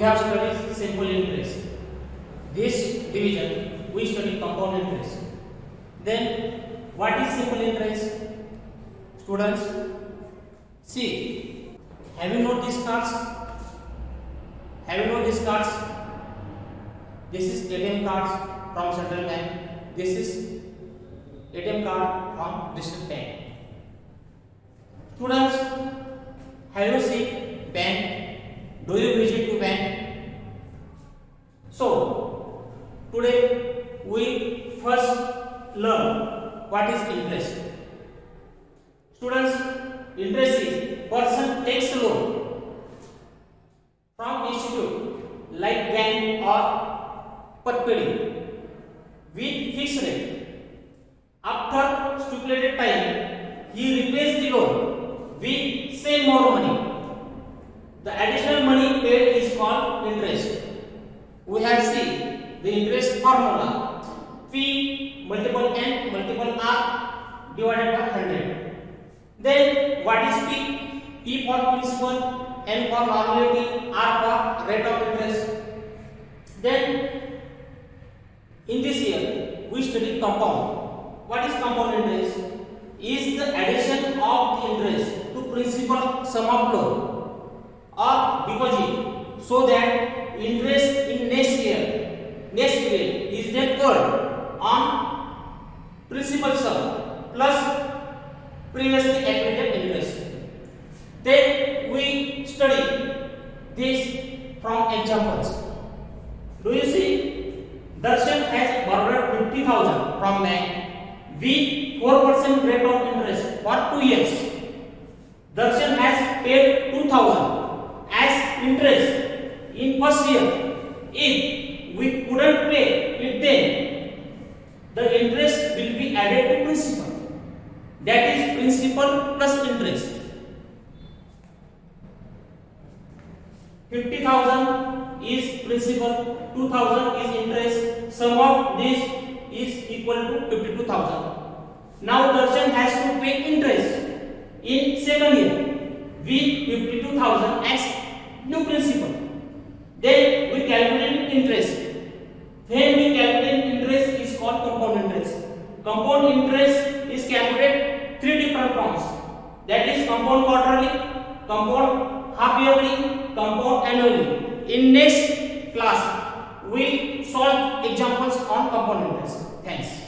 have studied simple interest. This division we study compound interest. Then what is simple interest? Students, see, have you these cards? Have you these cards? This is ATM cards from central bank. This is ATM card from district bank. Students, have you seen? Do you visit to bank? So, today we first learn what is interest. Students, interest is person takes loan from institute like bank or Patpedi with fixed rate. After stipulated time, he repays the loan with same more money. The additional We have seen the interest formula. P multiple N multiple R divided by 100. Then what is P? P for principal, N for normality, R for rate of interest. Then in this year we study compound. What is compound interest? Is the addition of the interest to principal sum of loan or deposit so that interest on principal sum plus previously accumulated interest. Then we study this from examples. Do you see? Darshan has borrowed 50,000 from bank with 4% rate of interest for 2 years. Darshan has paid 2000 as interest in first year. If we couldn't pay it then, the interest will be added to principal. That is principal plus interest. 50,000 is principal, 2,000 is interest. Sum of this is equal to 52,000. Now Darshan has to pay interest in second year with 52,000 as new principal. Then we calculate interest. When we calculate interest is called compound interest. Compound interest is calculated three different forms. That is compound quarterly, compound half yearly, compound annually. In next class, we solve examples on compound interest. Thanks.